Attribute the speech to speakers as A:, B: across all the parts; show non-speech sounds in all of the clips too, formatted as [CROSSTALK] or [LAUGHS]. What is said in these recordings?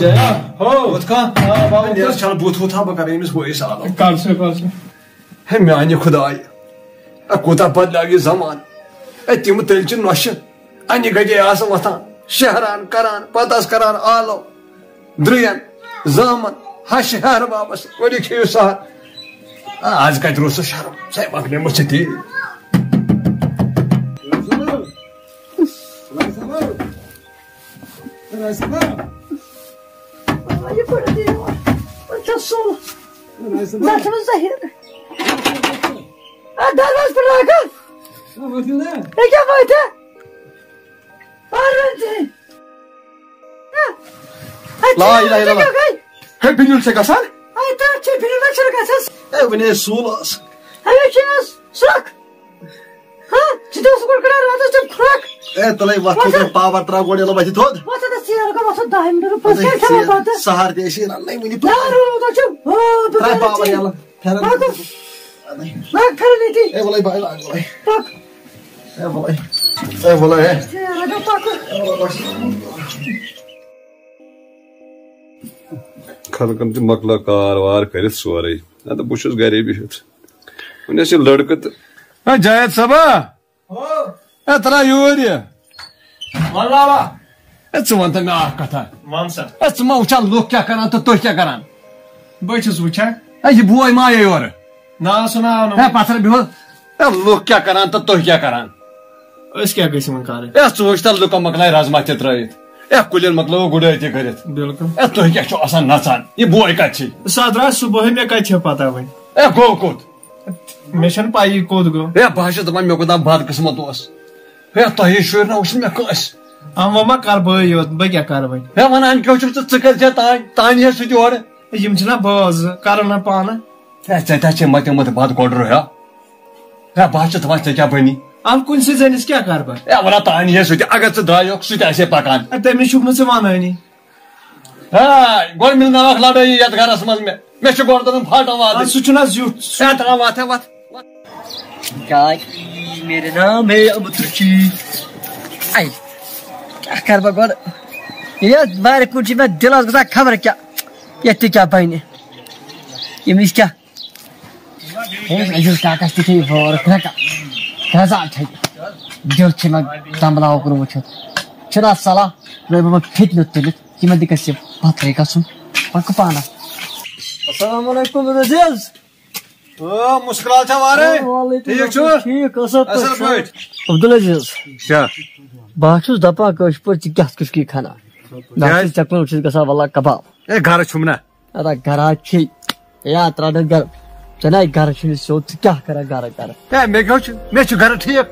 A: Jaya,
B: हो
A: Utkan,
B: हाँ, बाबा,
A: Nes çal but hut ha bakar emis bu iş adam.
B: karşı karşı.
A: Hem yani Khuday. Akuta padlagi zaman. Etim telcin noşun. Ani gaje asam atan. Şehran karan, patas karan alo. Driyan, zaman. ह्या बाबस वरी खेळू सहा आज काय रोज शहर साहेबाकडे मस्त
C: Olha por Deus, quanta sola. Mata nos arriba. Adar nós para lá, cara. É que vai ter. Arante.
A: Lá, lá, lá.
C: Ay,
A: Hep bilirse kasar.
C: ay, çepini de çırgasız.
A: Evine suğulas.
C: Ay, çiğnez, sırak. Ha, ciddi olsun korkular, çöp kurak.
A: Evet dalay vakti pavar tra godela başı tod.
C: Vata da siyarga vata daim dur, pasel kama vata.
A: Sahar deşin anlay mini.
C: Naru da çöp. Oh, bu
A: Tra pavar
C: kadar.
A: yalan.
C: Bak, bak, karın
A: E volay bay lan volay.
C: Bak,
A: E volay. E volay.
C: siyarga bak.
D: खलकन च मकला कारवार करित सोरे ना तो बुशस गरे भी हत उन्हें से लड़कत
A: Ha Cahit Sabah. E tra yuri.
B: Valla
A: E çuvanta me akata.
B: Vansa.
A: E çuma uçan lok ya karan to toh ya karan.
B: Băiți uçak.
A: E ji buay ma ye yor.
B: Nasuna onu.
A: E patra bi hol. E lok ya karan to toh ya karan.
B: Ös क्या कैसे मकारे
A: E çuvuşta lok maklay razma tetrayit. है कुलियन मतलब गुड़ाई ते करित
B: बिल्कुल।
A: है तो क्या छो असन नचान ये बॉय का छी
B: सादरा सुबह में का छे पता वई
A: है गो
B: कोत मे छन पाई कोत गो।
A: है भाषा तो दमा मे कोदा बात किस्मत ओस है तो ये शुर ना
B: उस मे कस हम वमा कर बय यो ब क्या कर वई
A: है वन अन क्यों छ त कर जा तान तान है सु ज़ोर
B: यम छना बाज करना पाना।
A: ते ते मत मत बात कोडरो है। है भाषा तो दमा ते तो क्या बनी
B: अब कुन से जनिस क्या कर भाई
A: E valla taniye su agar sı daha yok su da şey pakan.
B: तमी शुभ से माना नहीं
A: Ha, gol mil navak lada yat garas maz me. Me şu gordanın fata vadı.
B: सुचना जुट
A: E tamam vat vat.
C: क्या मेरे नाम है अब तुर्की आई क्या कर बगोर ये बारे कुछ में दिल गजा खबर क्या ये तो क्या पाइने ये मिस क्या ये जो क्या कष्ट थी और क्या Rəza çək. Gör ki, mən damla uçur. Çıra sala, ve baba fitne tutulur. Kime dikkat edip patlaya kaçın. Bak kapağına. Assalamu alaikum Reziz.
A: Oo, muskil alça var. Tek çor.
C: Tek asap.
A: Asap boyut.
C: Abdülaziz.
A: Ya.
C: Bahçuz dapa köş por çıkas kuş ki khana. Nasıl çakma uçur kasa valla kabab.
A: E gara çumna.
C: Ara gara ki. Ya atradan garb. Sana gara şimdi so tikah kara gara gara
A: E me köç. Me şu gar ठीक.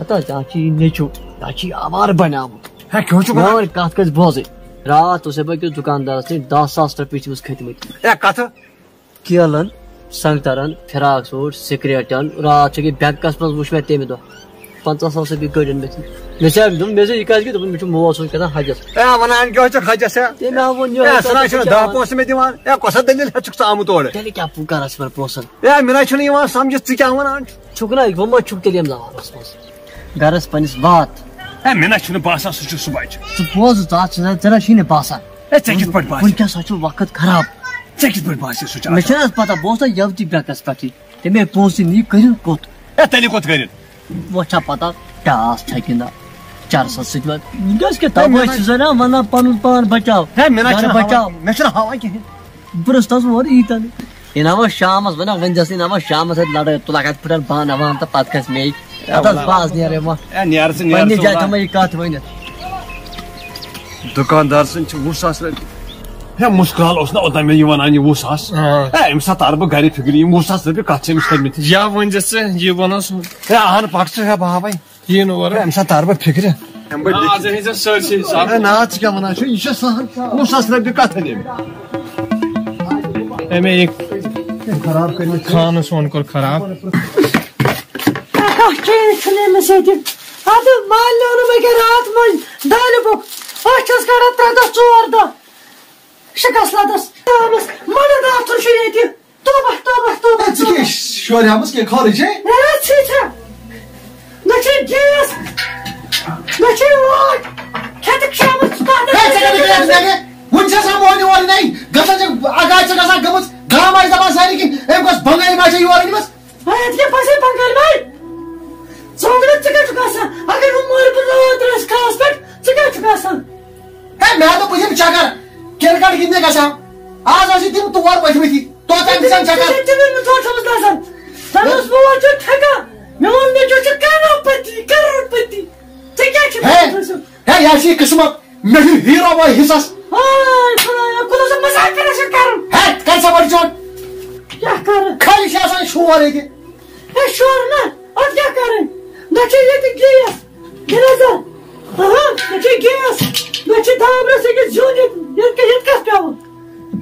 C: Ata चाची ने çu चाची आमार बनाम
A: Ha köç bu.
C: Mağar kat kız boze Rahat uसे bakıyor दुकानदार से 10 साल रुपए पीछे उस खरीद
A: E katı.
C: Kiyalan Sangtaran Firak sur Sekretan Rahat çünkü bank kasmaz bu şmet temi do 50 साल से भी गडन में Mesela dum mesela ikaz gitu pun macam bawa sun kata hajas.
A: Eh mana yang kau
C: cak hajas ya?
A: Dia mau pun jual. Eh sana sana dah pos mesti mana? Eh kau sadar dalil hacuk samu tu
C: orang. Jadi kau buka rasper
A: posan. Eh mina cuni mana samjut tu kau mana?
C: Çukuna ilk bomba çuk deliyim lava posan. Garas panis bat.
A: Eh mina cuni basa suçu subaycı.
C: Tu boz da açın tera şimdi basa.
A: Eh çekil pat basa.
C: Bu kya vakit kharap.
A: Çekil pat basa suçu.
C: Mesela pata bosta yavdi bırakas pati. Deme bosti ni karın kot.
A: Eh teli kot karın.
C: Bu çapata tas çekinda. چارسَس سۭتۍ وَ گژھِ کیٛاہ تَوَے چھُس زَنان وَنان پَنُن پان
A: بَچاو بَچاو
C: مےٚ
A: چھُنہٕ
C: ہوا
A: کِہیٖنۍ برٛستَس ووٚر ییٖتَن اِناما
C: شامَس وَنان وۄنۍ دِس اِناما شامَس اَتہِ لَڑٲے تُل اَکھ اَتھ پھٕٹَن بانہٕ وانہٕ تہٕ پَتہٕ کھَسہِ مے اَتھ حظ باز نیرے وۄنۍ
A: پنٛنہِ جایہِ
C: تھٲومَے یہِ
A: کَتھ
C: ؤنِتھ دُکاندار سٕنٛدۍ
D: چھِ وُہ ساس رۄپیہِ ہے
A: مُسکال اوس نا اوٚتام مےٚ یہِ وَنان یہِ وُہ ساس ہے أمِس ہا تارٕ بہٕ گرِ فِکرِ یِم وُہ
B: ساس رۄپیہِ کَتھ چھِ
A: أمِس تھٲمٕتۍ یا ؤنۍ زِ ژٕ
B: یہِ وَنان ہے
A: اہن پَکھ ژٕ ہے بہٕ ہاوَے tarbu fikri.
B: आज ही से सरसी साहब
A: He na çıkan bana şu işe sahan. Vusas da bir kat edeyim.
B: एमे एक खान सोन कर खराब
C: Kahçeyi çülemeseydim. Hadi mahalle önüme geri atmayın. Dali bu. Ahçız karatta da su orada. Şakasladas. Tamız. Mana da atır şu yedi. Toba toba toba.
E: Tıkı şöyle yapmış ki karıcı.
C: Evet çiğte. gideceğiz. Meşhur var. Ketik şamı tutardı.
E: Ben sana bir kere söyle. Bunca sen bu oyunu var ney? Gasacı agacı gasak gamız. Gamay zaman sayın ki hem kas bangali maçı yuvarlı mı?
C: Hayat ya pasay bangali bay. Sonra çıkar çıkarsın. Agar umur bunu adres kastak çıkar çıkarsın.
E: He ben de bizim çakar. Kerkar gidince kasam. Az
C: az idim tuvar başımı ki. Totem sen çakar. Bizim çakar. Bizim çakar. Bizim çakar. Bizim çakar.
E: Bizim çakar. siyasi kısmı mehi hira ve hisas.
C: Ay kulağım kulağım masal karışır karım.
E: Evet kaç sabırcın.
C: Ya karım.
E: Kaç yaşan şu var eki.
C: E şu var ne? At ya karım. Naçı yedik giyas. Geneza. Aha naçı giyas. Naçı tamamına sekiz yıl yedik yetkas piyavu.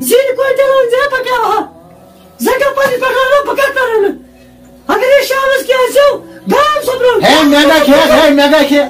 C: Zil koyduğun zil bakıyor ha. Zekat pati bakarına bakar karını. Arkadaşlarımız gelsin.
E: Ben sobrun. Hem
C: ne de ki hem ne de ki.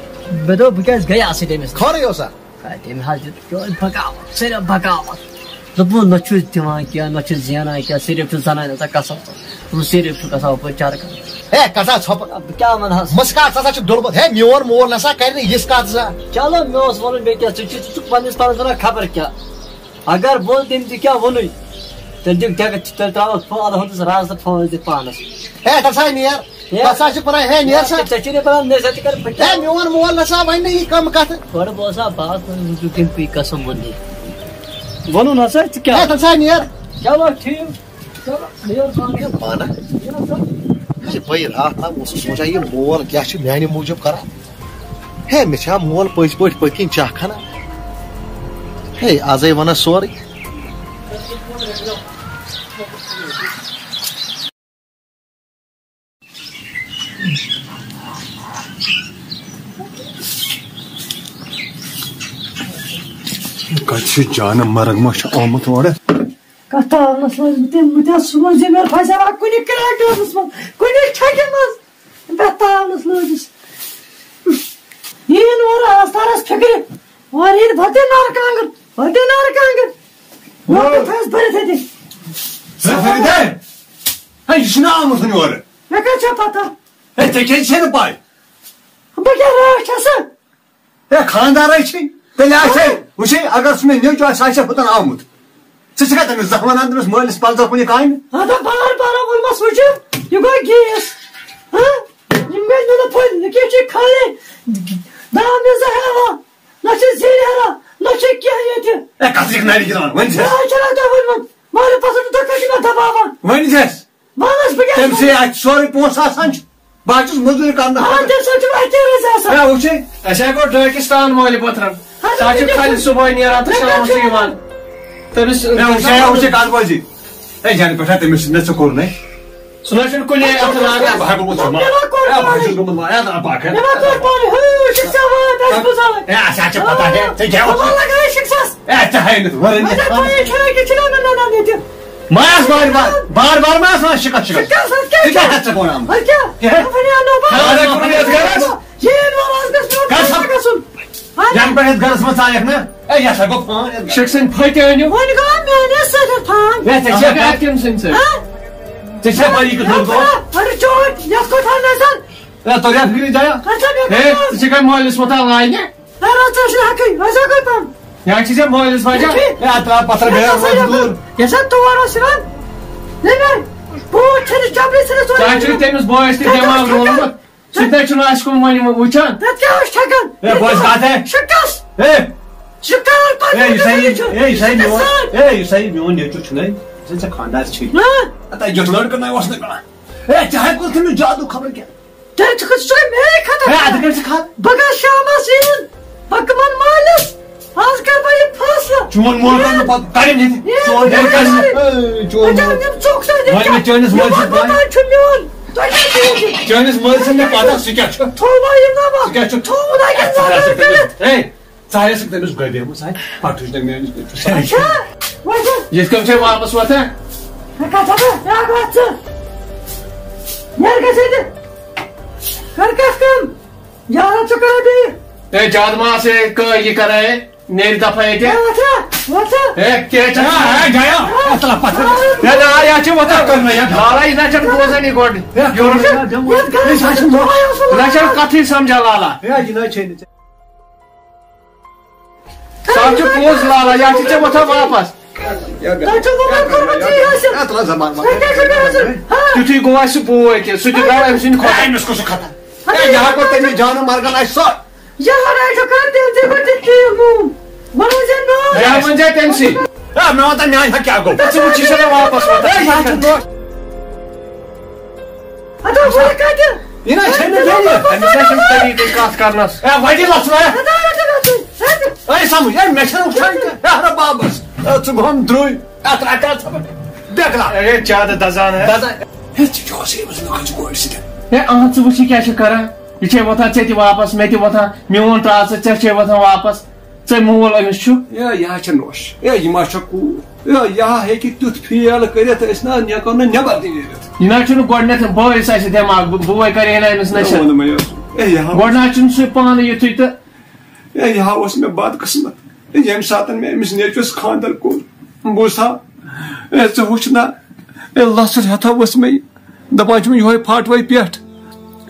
C: બધો વિકાસ
E: ગયા છે તેમ ખોર્યો
C: સર તેમ હાજર ભગાવત સિર્ફ ભગાવત Zıbın naçı dimak ya, naçı ziyana ya, sirif zana ya, kasa. Bu sirif kasa bu çar
E: kasa. He kasa
C: çapa. Kya man has.
E: Muska kasa çı dolbat. He miyor muor nasa kayni yes kasa.
C: Çala mios volun bekya çıçı tutuk panis panisana haber kya. Agar bol dem di kya vonu. Tendim kya çıtır tavuk fa adahunduz razı fa di panis.
E: He tasay niyar. तसा छ पना है नियर सा
C: Çeçine falan ne zati kar
E: है
C: pekya
E: more मोर नसा वही नहीं कम कत
C: Kor bosa baat ju kim pi kasam bundi Volun hasa
E: है
C: kya
E: तसा नियर
C: Chalo ठीक Chalo clear paani
E: पाना भाई रात ना मुझे सोचा ये मोल क्या छ म्यानि मूजब करा है मे छा मोल पच पट पकिन
A: Kaçı canım maragmak almat var.
C: Kata nasıl bitim müte sumo zemer fazla kuni kırak diyoruz mu? Kuni çekemez. Nasıl olacağız? Yine ora astaras fikri. Var yine batı nar kangır. Batı nar kangır. Ne faz böyle dedi.
A: Zaferide. Ha şunu almasın yuvarı.
C: Ne kaç pata?
A: E teken seni bay.
C: Bu gel aşağısı.
A: E kandara için. Bela Bu şey agar sümen ne jo saçı putan almut. Siz kadar zamanandınız mühendis palza kuni kayn.
C: Ada bağır bağır vurmaz hocam. You go giyes. Ha? Yimgel nuna pol. Ne keçi kale. Daha meze hava. Naçı zehra. Naçı kiyayeti.
A: E kaçık nereye gidiyor? Venices.
C: Ya çala da vurmam. Mali pasını takacıma tabağıma.
A: Venices.
C: Bana spaghetti.
A: Temsiye aç sorry ponsa sanç. Bahçız mızır kandı.
C: Hadi saçım ete rezasa.
A: Ya bu şey.
B: Aşağı yukarı Turkistan mali patron. Sadece kali subay niye atış alması yaman. Terus
A: Ya bu şey ya bu şey kaldı bacı. E yani paşa temiz ne sokur ne?
B: Sunashun kulye atına
A: Bahar bu mutlama. Ya bahçız bu mutlama. Ya da bakın.
C: Ne bakıyor bari? Hı şıksa var. Ders buzalım.
A: Ya saçı pata de. Sen gel otur.
C: Valla gayet şıksas.
A: Ya tahayını. Varın. Mayas bağır bağır. Bağır bağır mayas lan şıka şıka. Şıka şıka koyalım.
C: Hadi gel.
A: Gel.
C: Kafını yanına bak.
A: Hadi kurun yazgarız.
C: Yiyin var az bir Bakasın. Hadi.
A: Yan ben garız mı sayak ne? E ya falan.
B: Şıksın payte oynuyor.
C: Hadi kalmıyor ne sırrı tam.
A: Ve
B: kat kimsin sen?
C: Ha?
A: tek şey var yıkı durdu.
C: Hadi çoğut. Yaz kurtarmasan.
A: Ya torya fikri daya.
C: Kaçam
B: He,
C: yapamaz.
B: çıkan muhallis vatan aynı.
C: Ver ateşini hakkı. Hazır kurtar.
B: Ya çize muhallis vatan.
A: Ya tra patra beyaz dur.
C: Yaşat duvara sıran. Ne ver? Bu çelik cabresini sonra.
B: Sanki temiz işte demal rolü. Sütten şunu aşkım mani uçan.
C: Tatkaş çakan.
A: Ya boş zaten.
C: Şıkkas.
A: Hey.
C: Şıkkar parça.
A: Hey Hüseyin. Hey Hüseyin? Hey Hüseyin o ne çocuk ne? Sen sen kandar çık.
C: Ha?
A: Hatta götürler kanay vasına kana. Hey çay kultunu cadu kabul gel.
C: Gel çıkı çıkı nereye kadar?
A: Hey hadi gel çık.
C: Bagaj şahmasın. Bakıman maalesef. Az kafayı pasla.
A: Çoğun muhakkakını pat. Kare dedi. Çoğun
C: herkesi.
A: Çoğun.
C: Hocam çok söyledim.
A: Malmı
C: çoğunuz malsın. Baba çoğun.
A: Çoğunuz malsın ne kadar sıkar.
C: Tuğlayım da bak.
A: Sıkar çok.
C: Tuğla gel
A: zaten
C: belet.
A: Hey. Sahaya sıktığınız böyle bu say. Partüjden mühendis götür.
C: Aşağı. Vajın.
B: Yetkam şey var mı suata?
C: Kaçadı. Ya kaçtı. Yer kaçadı. Karkaskam. Yara çok abi.
B: Hey cadma se kı yıkarayı. कराए नेर दफा ये
C: Ya vata. Vata.
B: ए के चा
A: Ha gaya. Atla patır.
B: या ना या चे वता करना या लाला इना चट बोझा नहीं गोड योर
C: Yat karışmasın. Tuğbayasın.
B: ना चट कथि समझा लाला
A: Ya yine çeyini.
B: साचो पोज लाला या चे वता वापस
C: Kaçın baban kurbanı yiyorsun.
A: Atla zaman.
C: Sen kaçın yiyorsun. Ha.
B: तुथि गोवा से पोए के सुति गाव एम सिन खोटा
A: Ay musko su kata. Ya यहाँ को तेरी जान मार कर ऐसा.
C: Ya hala çok aradı. Dego tikiyor bu. Bana sen ne?
B: या मन जाए टेंसी
A: Ya मैं आता नहीं यहाँ क्या को.
B: से उची से वापस वता
A: Ya यहाँ तो no.
C: Hadi buraya kaçın.
A: Yine çeyini değil.
B: Administration तरीके कास Karan's
A: Ya vadi lasma ya.
C: Hadi hadi hadi. Hadi.
A: Ay samu ya meşan uçan. Ya ara babas. Ya
B: ያ መንጃ ቴምሲ የሚያወጣ ሀቅ ያርገው ስቦች ይሰለ ማወጣስ वापस मैं वथा मोन त्रास वापस Tsemua şu
A: ya ya çenoş ya ima şaku ya ya heki tut piyal esna ne kanı ne
B: bardi verir. İnaçın gordnet bu esas demak bu bu kariyana esna
A: şey. E ya.
B: Gordnaçın su panı yutu da
A: ya ya os me bad kısmı. Yem saatin me mis neçöz kandal kol. Bu sa e se hoşna e lasır hata os me dabacım piyat.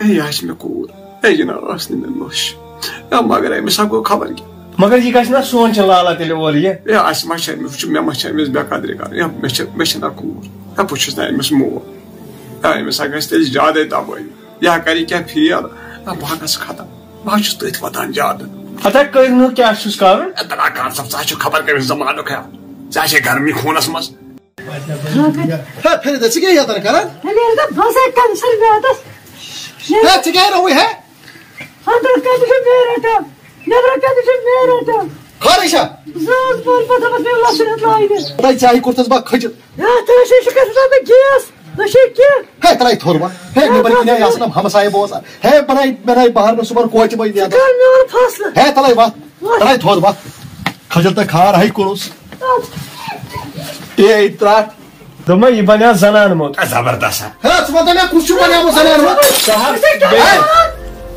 A: E ya isme kol. E yine asnı me moş. Ya magar e misa haber ki.
B: मगर यी गछ न सोच लाला त्यसले ओरिए
A: Ya asma şey mi şu me ma şey mi be kadri kar. Ya me şey me şey na ko. Ya bu çöz na mis mo. Ya me sa gaste jade da boy. Ya kari ke fiyal. Ya bagas khata. Baş tut vatan jade.
B: हता कहिनु क्या छुस कारण
A: इतना कार सब चाहे खबर के जमानो क्या चाहे गर्मी खूनस मस
E: Ha Feride çıkıyor yatanı karan.
C: Nerede bazı kanser bir adam.
E: Ha çıkıyor o he.
C: Hadi kardeşim meğer Ne bırak kardeşim meğer adam.
E: Karışa.
C: Zaz bol patamız bir Allah sünnet laydı.
E: Tay çayı kurtaz bak kacı.
C: Ya tıraşı şu kasıdan da giyas. Teşekkür.
E: He taray torba. He ne bari ne yasınam hamasaya boza. He banay banay bahar में सुबर कोच में दिया
C: Kalmıyor paslı.
E: He taray bak. Taray torba. Kacıl da kar hay kurus.
A: ये इतना
B: दमा यी बन्या जनान मत
A: जबरदस्त है
E: He sıfata ne kurşun bana bu sana mı? He.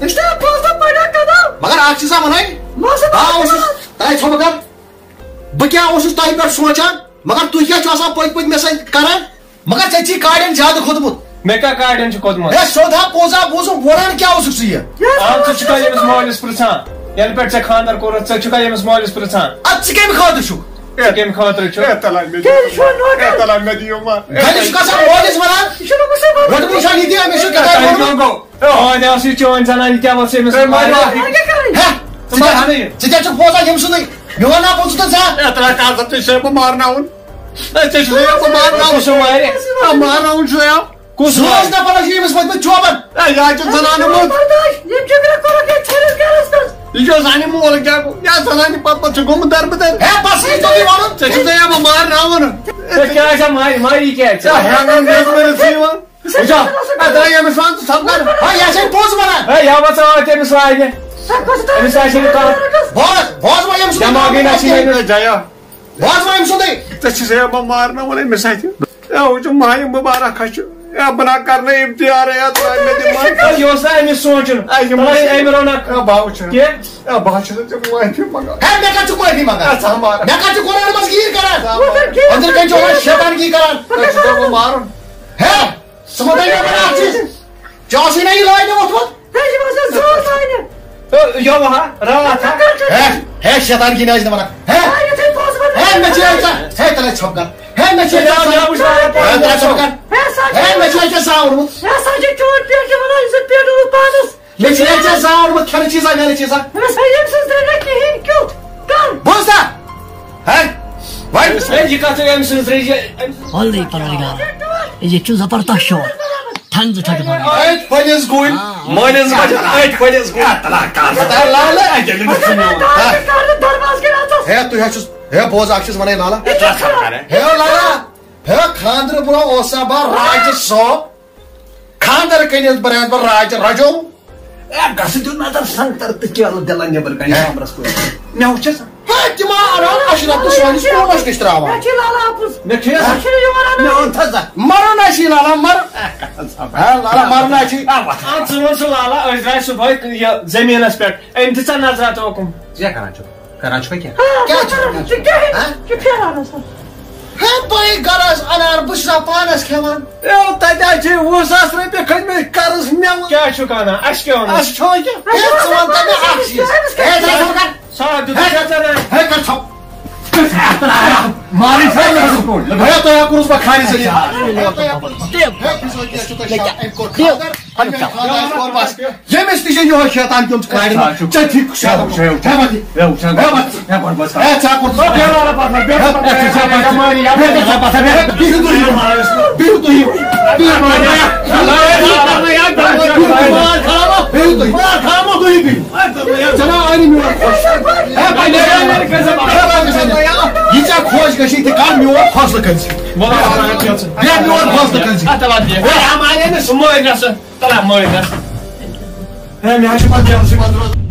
C: İşte fazla para kadar.
E: मगर अख चीजा वन तय छो मगर बह क्या तह पे सोचान मगर तुम क्या पे पे मे स मगर चे छी काड़न ज़्यादा खोदमुत
B: मे क्या काड़न छ खोदमुत
E: ए सोधा पोजा बोजु वरान क्या ओसुक सी
B: आज छ का यमस मौलिस प्रसान यल पे चे खानदार कोर चे छ का यमस मौलिस प्रसान
E: आज छ केम खाद छु
B: ए केम खातर छु
A: ए तलाक
C: दे केम छु नो
A: ए तलाक दे दियो मा।
E: गल छ का सा मौलिस वरान
C: छु नो से
E: रट मुशा नी दिया मे छु का ताई
A: गो
B: ओ मस
C: Hangi karı?
E: हे चिता छु पोजा यम सुनै योना पोजु त जा
A: इतना कार सब से मारना उन ऐसे से मारना उन
B: सो मारे
A: मारना उन से या
E: सोज ना पला यमस मत में चोबन
A: या जो जनाने मो
C: Kardeş. Yemçe bir kora gel. Çarız gelirsin.
A: जो जाने मो लग गया या जनाने पापा चुगो में दर बदर
E: हे बस ये तो दी वाला
A: चेक से या मारना उन
B: क्या छ मारी मारी क्या छ
A: या हैंगन देख मेरे सीवा उठा अदा ये में सांस सब कर
E: हां या से पोज मना
B: ए या बचा
A: Emsahing ka. Boss, boss mo yung sunday. Damagin na si Jaya. Boss mo yung sunday. Kita si Jaya mamarna wala
B: yung mensahe. Ya o
A: çok
B: mahiyim bu bara
A: kaçıyor. Ya
B: bana
A: karnı imtihar ya tuğay medim var.
E: Ya yoksa emi sonucun. Tamam emir
A: ona. Ya
E: bağ uçun. Ye? Ya bağ uçun. Çok
C: mahiyim
E: bana. Hem ne kaçık mahiyim bana.
A: Ya tamam.
E: Ne kaçık olan olmaz giyir karar. Hazır kaçı olan şeytan
C: giyir karar. Kaçık olan
B: mağarım. He? Sımadan yapın
E: artık. Casi neyi laydı Yavaha, rahata. He, he
C: şeytan yine acıdı bana.
E: He. He meçheyta, he tala çapkan. He meçheyta.
B: He
E: tala
B: çapkan. He
E: meçheyta sağ olun.
C: He sadece çoğun bir ki bana izin bir
E: olup bağınız. Meçheyta sağ olun. Kanı çiz aynı çiz.
C: He sayımsız dernek ki hinkil. Kan.
E: Bozda. He. भाई
B: ए जिका तो एमिस रेजे
F: Vallahi parayla. Ece şu zaparta şu. Tanrı tadı bana.
E: Ayet payız goyun.
B: Minus का आई पहिले
A: या तला car
E: Hatta la la acelin
C: Bakın ben daha bir karnı darmaz gel atacağız.
E: है तु हेचुस हे बोज आक्षिस वने लाला हे लाला हे खांदर ब्रो ओसा बा राज सो खांदर कनिस बरात बा राज रजो
A: ए गस दियो
E: Hadi ma aral aşiratlı şuan hiç
A: boğun aşkı işte ama. Ne kilala hapız. Ne kilala? Ne
B: kilala yuvarlanı. Ne ontaza. Marın [LAUGHS] aşı
A: lala mar. Ha
E: lala marın aşı. Antın olsun lala
B: özdray subay zemin aspekt.
E: Endişen nazratı okum.
A: Ziya Karançok. Karançok
E: ki. Gel Karançok. Ha? Küpüyor anasın. Hem bayı garaz anar bışra panas keman. Ya tadacı vursa sırayı kaçmayı karız ne var?
A: Gel şu kana
E: aşk yonu. Aşk yonu. Hem zaman tabi aksiyiz. Hem zaman tabi aksiyiz. تیا کوروسما خارج ییٚمِس تہِ چھِ یِہوے شیطان تِم کھالہِ Нельзя хвост гасить, как миор фазла кончит. Я миор фазла кончит. А
B: давай где? Я маленький, что мой нас. Тогда мой
A: нас. Я мяч поднял, что мой нас.